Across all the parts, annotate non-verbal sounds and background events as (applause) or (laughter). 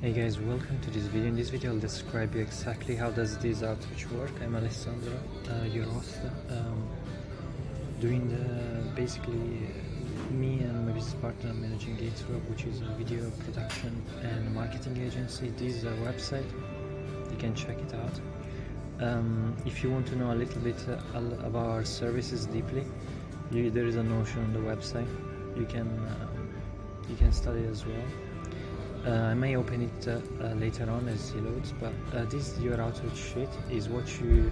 Hey guys, welcome to this video. In this video I'll describe you exactly how does this outreach work. I'm Alessandro, uh, your host. Um, doing the, basically me and my business partner managing Gatesweb, which is a video production and marketing agency. This is our website. You can check it out. Um, if you want to know a little bit uh, about our services deeply, you, there is a notion on the website. You can um, you can study as well. Uh, I may open it uh, uh, later on as it loads, but this your outreach sheet is what you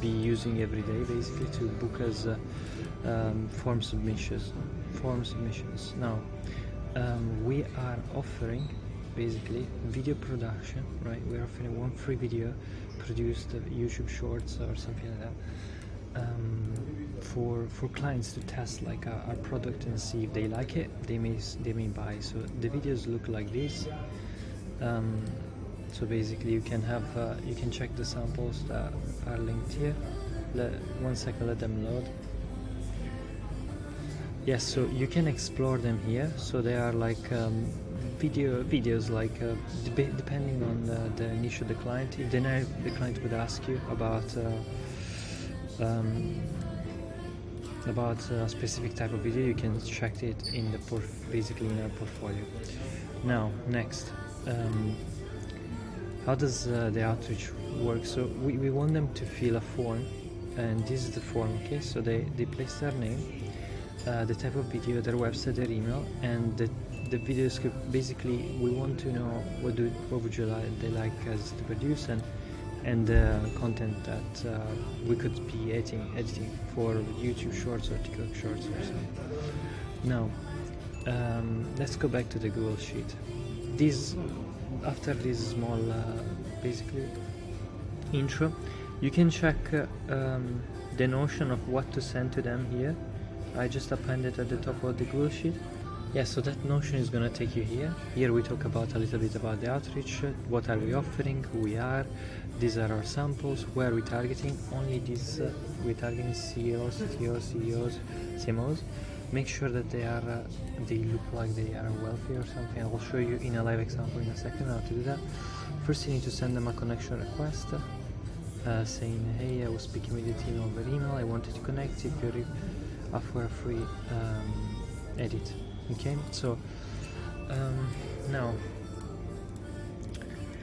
be using every day basically to book as um, form submissions. Form submissions. Now um, we are offering basically video production, right? We're offering one free video produced YouTube Shorts or something like that. Um, for for clients to test like our, our, product and see if they like it they may they may buy. So the videos look like this. Um, so basically you can have uh, you can check the samples that are linked here. Let, one second let them load. Yes so you can explore them here. So they are like um, video videos like uh, dep depending on uh, the niche of the client. If the, the client would ask you about uh, um, about a specific type of video you can check it in the basically in our portfolio. Now next um, how does uh, the outreach work? So we, we want them to fill a form and this is the form okay? So they, they place their name uh, the type of video their website their email and the, the video script basically we want to know what do what would you like they like us to produce and and the content that uh, we could be editing, editing for YouTube Shorts or TikTok Shorts or something. Now, um, let's go back to the Google Sheet. This, after this small, uh, basically, intro, you can check uh, um, the notion of what to send to them here. I just appended at the top of the Google Sheet. Yeah, so that notion is gonna take you here. Here we talk about a little bit about the outreach, what are we offering, who we are, these are our samples, where we're targeting, only these, uh, we're targeting CEOs, CTOs, CEOs, CMOs. Make sure that they are, uh, they look like they are wealthy or something. I will show you in a live example in a second how to do that. First you need to send them a connection request, uh, saying, hey, I was speaking with the team over email, I wanted to connect if you're up for a free um, edit okay so um, now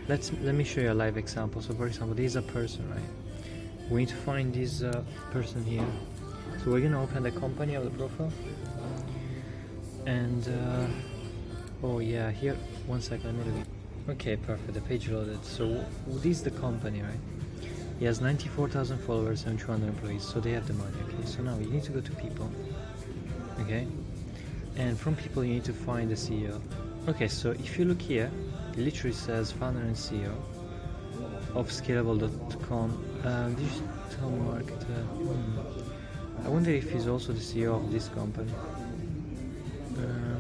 let's let me show you a live example. So for example this is a person right? We need to find this uh, person here. So we're gonna open the company of the profile. And uh, oh yeah here one second let me okay perfect the page loaded. So this is the company right? He has 94,000 followers and 200 employees so they have the money okay? So now you need to go to people okay and from people you need to find the CEO. Okay, so if you look here, it literally says founder and CEO of scalable.com, uh, digital marketer. Hmm. I wonder if he's also the CEO of this company. Uh,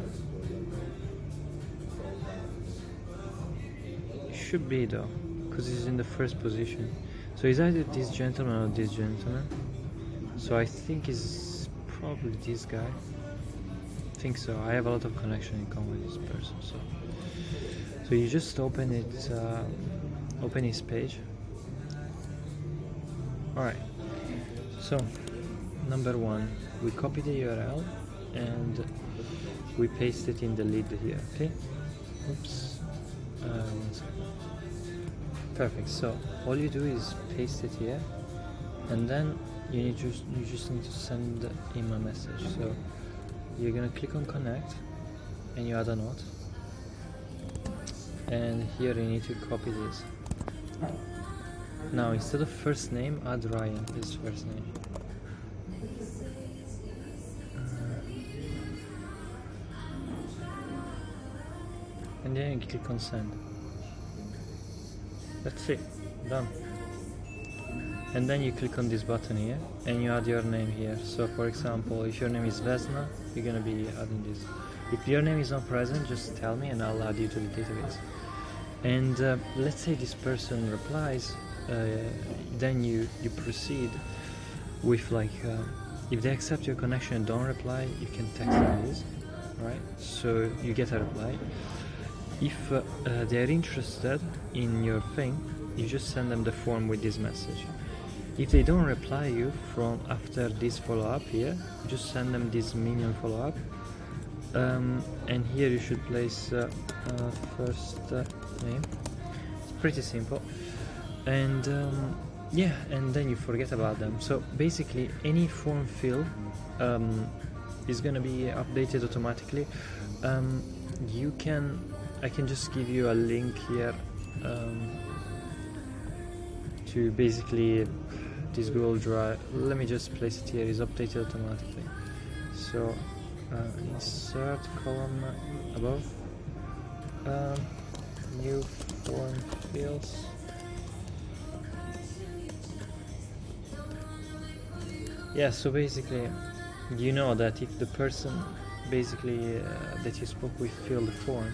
should be though, because he's in the first position. So he's either this gentleman or this gentleman. So I think he's probably this guy think so. I have a lot of connection in common with this person. So, so you just open it, uh, open his page. All right. So, number one, we copy the URL and we paste it in the lead here. Okay. Oops. Um, perfect. So all you do is paste it here, and then you need just you just need to send him a message. So you're gonna click on connect and you add a note. And here you need to copy this. Now instead of first name add Ryan his first name. And then you click on send. That's it. Done and then you click on this button here and you add your name here. So for example if your name is Vesna you're gonna be adding this. If your name is not present just tell me and I'll add you to the database. And uh, let's say this person replies uh, then you you proceed with like uh, if they accept your connection and don't reply you can text them this right? So you get a reply. If uh, uh, they're interested in your thing you just send them the form with this message if they don't reply you from after this follow-up here just send them this minion follow-up. Um, and here you should place uh, uh, first uh, name. It's pretty simple. And um, yeah and then you forget about them. So basically any form fill um, is gonna be updated automatically. Um, you can I can just give you a link here um, to basically this Google Drive let me just place it here is updated automatically. So uh, insert column above. Um, new form fields. Yeah so basically you know that if the person basically uh, that you spoke with filled the form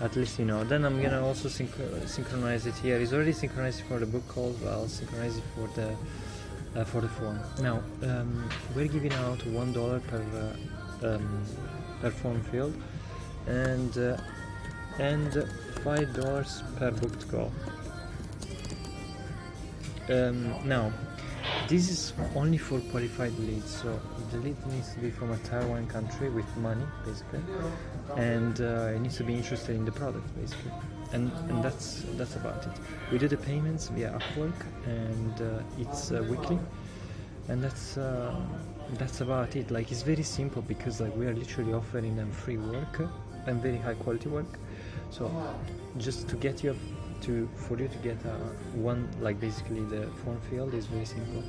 at least you know. Then I'm gonna also synch- synchronize it here. It's already synchronized for the book call but I'll synchronize it for the uh, for the form now um, we're giving out one dollar per uh, um, per form field and uh, and five dollars per booked call. Um, now this is only for qualified leads so the lead needs to be from a 1 country with money basically and uh, it needs to be interested in the product basically. And, and that's that's about it. We do the payments via upwork and uh, it's uh, weekly. And that's uh, that's about it. Like it's very simple because like we are literally offering them free work and very high quality work. So just to get you to for you to get uh, one like basically the form field is very simple.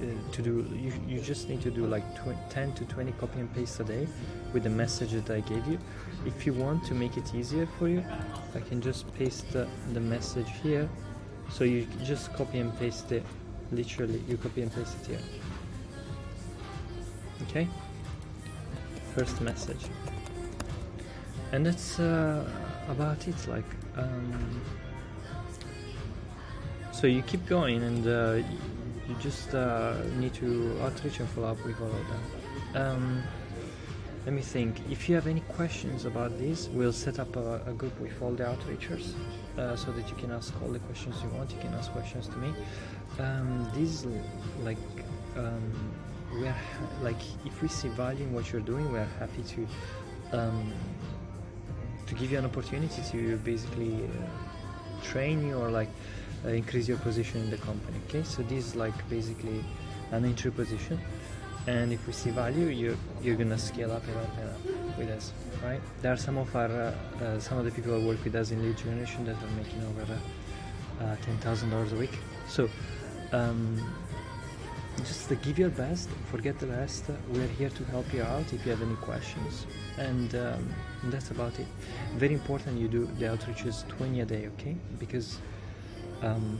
Uh, to do you, you just need to do like tw- 10 to 20 copy and paste a day with the message that I gave you. If you want to make it easier for you I can just paste the, the message here. So you just copy and paste it literally you copy and paste it here. Okay? First message. And that's uh, about it like um, so you keep going and uh, you just uh, need to outreach and follow up with all of them um, let me think. If you have any questions about this we'll set up a, a group with all the outreachers uh, so that you can ask all the questions you want. You can ask questions to me. Um, this like um, we're ha- like if we see value in what you're doing we're happy to um, to give you an opportunity to basically uh, train you or like uh, increase your position in the company okay? So this is like basically an entry position. And if we see value you're, you're gonna scale up and up and up with us right? There are some of our uh, uh, some of the people who work with us in lead generation that are making over uh, $10,000 a week. So um, just uh, give your best forget the rest we're here to help you out if you have any questions. And um, that's about it. Very important you do the outreaches 20 a day okay? Because um,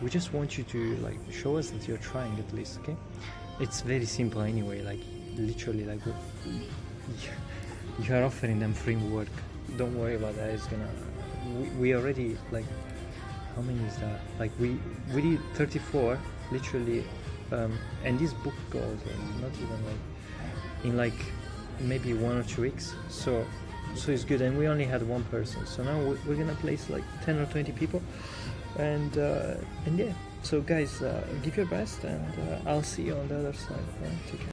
we just want you to like show us that you're trying at least okay? It's very simple anyway like literally like (laughs) you are offering them free work. Don't worry about that it's gonna we, we already like how many is that? Like we we did 34 literally um, and this book goes not even like in like maybe one or two weeks. So so it's good and we only had one person so now we're, gonna place like 10 or 20 people and uh, and yeah so guys uh, give your best and uh, i'll see you on the other side right? Take care.